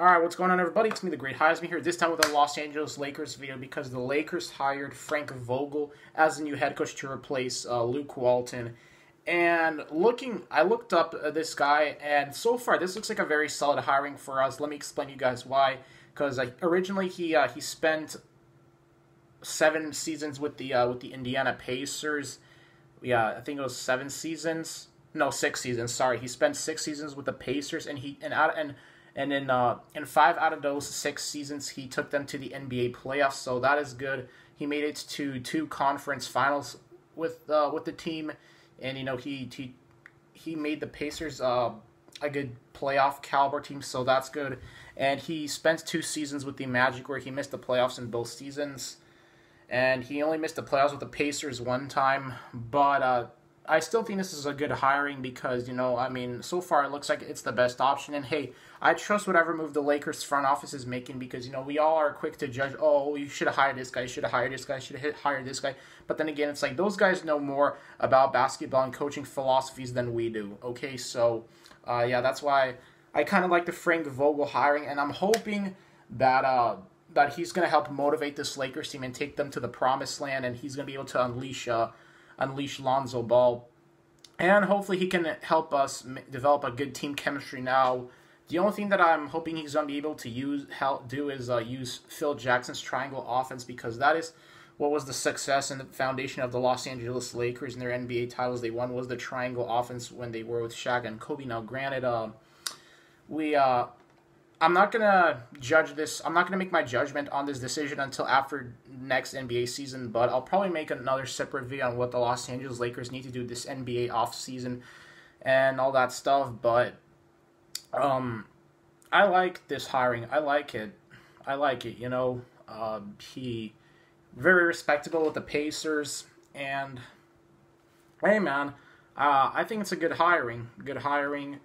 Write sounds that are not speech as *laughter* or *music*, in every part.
Alright, what's going on everybody? It's me, the Great Heisman here, this time with a Los Angeles Lakers video because the Lakers hired Frank Vogel as the new head coach to replace uh, Luke Walton. And looking, I looked up uh, this guy, and so far this looks like a very solid hiring for us. Let me explain to you guys why. Because uh, originally he uh, he spent seven seasons with the uh, with the Indiana Pacers. Yeah, I think it was seven seasons. No, six seasons. Sorry, he spent six seasons with the Pacers, and he and out and and in uh, in five out of those six seasons, he took them to the NBA playoffs. So that is good. He made it to two conference finals with uh, with the team, and you know he he he made the Pacers uh, a good playoff caliber team. So that's good. And he spent two seasons with the Magic where he missed the playoffs in both seasons, and he only missed the playoffs with the Pacers one time. But uh, I still think this is a good hiring because, you know, I mean, so far it looks like it's the best option. And hey, I trust whatever move the Lakers front office is making because, you know, we all are quick to judge, oh, you should have hired this guy, you should have hired this guy, should have hired this guy. But then again, it's like those guys know more about basketball and coaching philosophies than we do. Okay, so, uh, yeah, that's why I kind of like the Frank Vogel hiring. And I'm hoping that, uh, that he's going to help motivate this Lakers team and take them to the promised land, and he's going to be able to unleash uh, unleash Lonzo Ball. And hopefully he can help us develop a good team chemistry now. The only thing that I'm hoping he's going to be able to use help do is uh, use Phil Jackson's triangle offense because that is what was the success and the foundation of the Los Angeles Lakers and their NBA titles they won was the triangle offense when they were with Shaq and Kobe. Now, granted, uh, we uh, I'm not gonna judge this. I'm not gonna make my judgment on this decision until after next NBA season. But I'll probably make another separate video on what the Los Angeles Lakers need to do this NBA off season and all that stuff. But um, I like this hiring. I like it. I like it. You know, uh, he very respectable with the Pacers, and hey, man, uh, I think it's a good hiring. Good hiring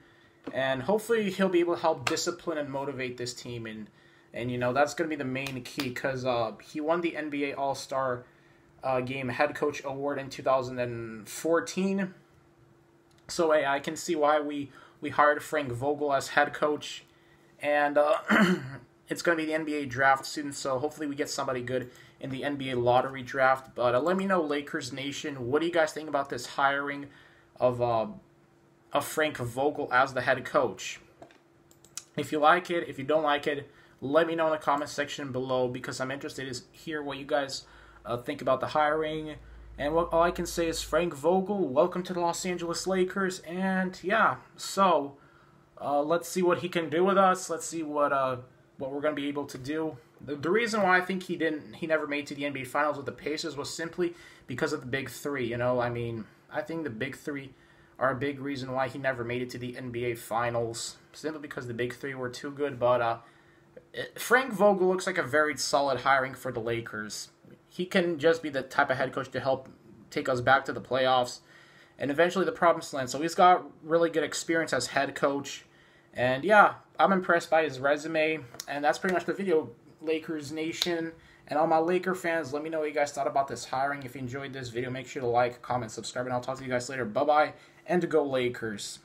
and hopefully he'll be able to help discipline and motivate this team and and you know that's going to be the main key because uh, he won the NBA All Star uh, Game Head Coach Award in 2014. So hey, I can see why we we hired Frank Vogel as head coach, and uh, *clears throat* it's going to be the NBA draft soon. So hopefully we get somebody good in the NBA lottery draft. But uh, let me know, Lakers Nation, what do you guys think about this hiring of uh, of Frank Vogel as the head coach. If you like it, if you don't like it, let me know in the comment section below because I'm interested to hear what you guys uh, think about the hiring. And what all I can say is Frank Vogel, welcome to the Los Angeles Lakers. And yeah, so uh, let's see what he can do with us. Let's see what uh, what we're going to be able to do. The, the, reason why I think he didn't, he never made to the NBA Finals with the Pacers was simply because of the Big Three. You know, I mean, I think the Big Three are a big reason why he never made it to the NBA Finals, simply because the big three were too good. But uh, Frank Vogel looks like a very solid hiring for the Lakers. He can just be the type of head coach to help take us back to the playoffs and eventually the promised land. So he's got really good experience as head coach. And yeah, I'm impressed by his resume. And that's pretty much the video, Lakers Nation. And all my Laker fans, let me know what you guys thought about this hiring. If you enjoyed this video, make sure to like, comment, subscribe, and I'll talk to you guys later. Bye-bye, and to go Lakers.